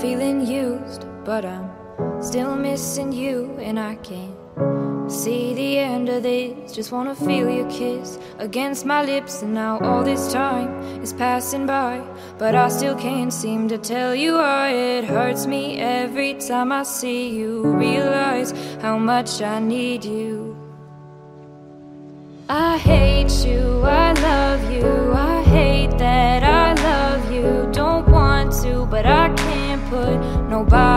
feeling used, but I'm still missing you, and I can't see the end of this. Just wanna feel your kiss against my lips, and now all this time is passing by, but I still can't seem to tell you why it hurts me every time I see you. Realize how much I need you. I hate you, I love you,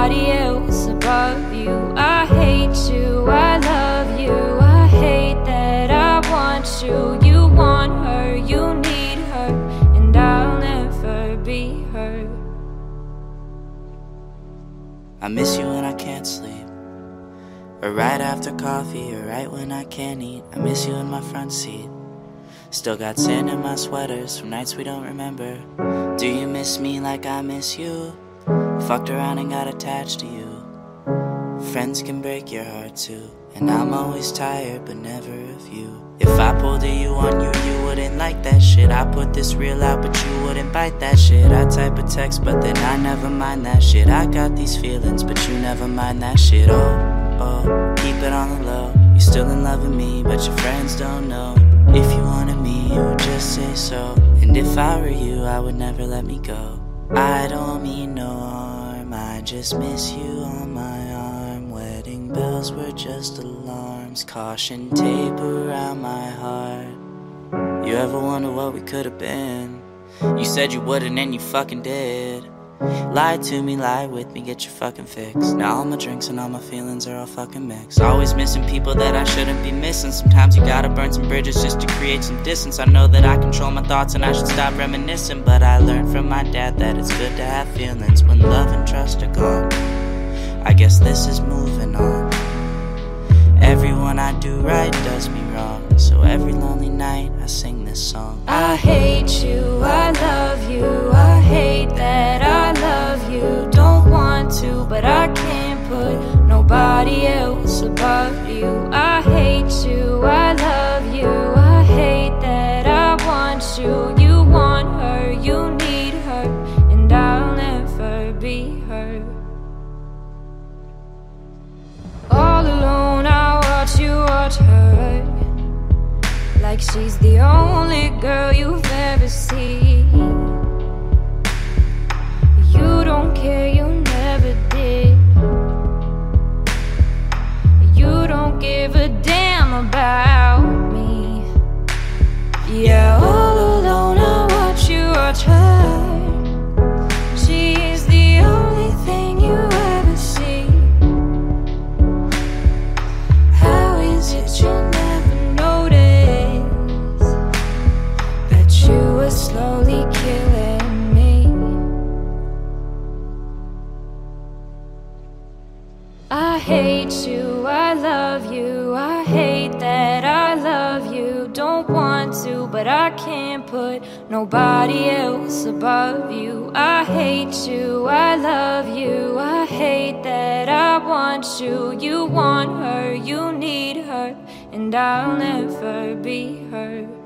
nobody else above you. I hate you, I love you, I hate that I want you. You want her, you need her, and I'll never be her. I miss you when I can't sleep. Or right after coffee, or right when I can't eat. I miss you in my front seat. Still got sand in my sweaters from nights we don't remember. Do you miss me like I miss you? Fucked around and got attached to you. Friends can break your heart too. And I'm always tired, but never of you. If I pulled a you on you, you wouldn't like that shit. I put this real out, but you wouldn't bite that shit. I type a text, but then I never mind that shit. I got these feelings, but you never mind that shit. Oh oh, keep it on the low. You're still in love with me, but your friends don't know. If you wanted me, you would just say so. And if I were you, I would never let me go. I don't mean no harm, I just miss you on my arm. Wedding bells were just alarms, caution tape around my heart. You ever wonder what we could have been? You said you wouldn't, and you fucking did. Lie to me, lie with me, get your fucking fix. Now all my drinks and all my feelings are all fucking mixed. Always missing people that I shouldn't be missing. Sometimes you gotta burn some bridges just to create some distance. I know that I control my thoughts and I should stop reminiscing. But I learned from my dad that it's good to have feelings when love and trust are gone. I guess this is moving on. Everyone I do right does me wrong. So every lonely night I sing this song. I hate you, I love else above you. I hate you, I love you, I hate that I want you. You want her, you need her, and I'll never be her. All alone, I watch you watch her. Like she's the only girl you've ever seen. You never that you were slowly killing me? I hate you, I love you, I but I can't put nobody else above you. I hate you, I love you, I hate that I want you. You want her, you need her, and I'll never be her.